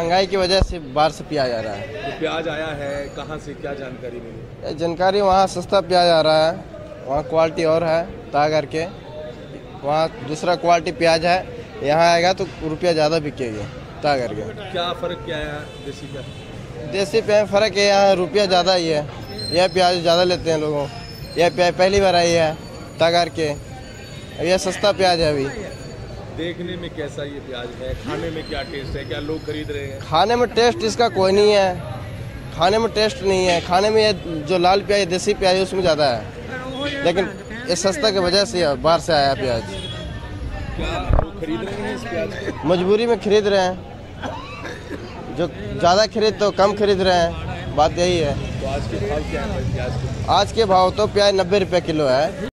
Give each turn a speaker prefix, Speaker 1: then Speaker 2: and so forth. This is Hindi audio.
Speaker 1: महँगाई की वजह से बाहर से प्याज आ रहा है।
Speaker 2: तो प्याज आया है कहाँ से क्या जानकारी मिली?
Speaker 1: जानकारी वहाँ सस्ता प्याज आ रहा है वहाँ क्वालिटी और है ता करके। वहाँ दूसरा क्वालिटी प्याज है यहाँ आएगा तो रुपया ज़्यादा बिकेगी ता करके।
Speaker 2: क्या फ़र्क क्या है देसी का?
Speaker 1: देसी प्याज फ़र्क है यहाँ रुपया ज़्यादा ही है। यह प्याज ज़्यादा लेते हैं लोगों। यह प्याज पहली बार आई है ता करके। यह सस्ता प्याज है अभी।
Speaker 2: देखने में कैसा ये प्याज है? खाने में क्या टेस्ट है? क्या लोग खरीद रहे हैं?
Speaker 1: खाने में टेस्ट इसका कोई नहीं है। खाने में टेस्ट नहीं है। खाने में ये जो लाल प्याज देसी प्याज है उसमें ज़्यादा है। लेकिन ये सस्ता की वजह से बाहर से आया प्याज।
Speaker 2: क्या खरीद रहे हैं
Speaker 1: मजबूरी में खरीद रहे हैं। जो ज़्यादा खरीद तो कम खरीद रहे हैं। बात यही है।
Speaker 2: तो आज के भाव क्या है प्याज के?
Speaker 1: आज के भाव तो प्याज नब्बे रुपये किलो है।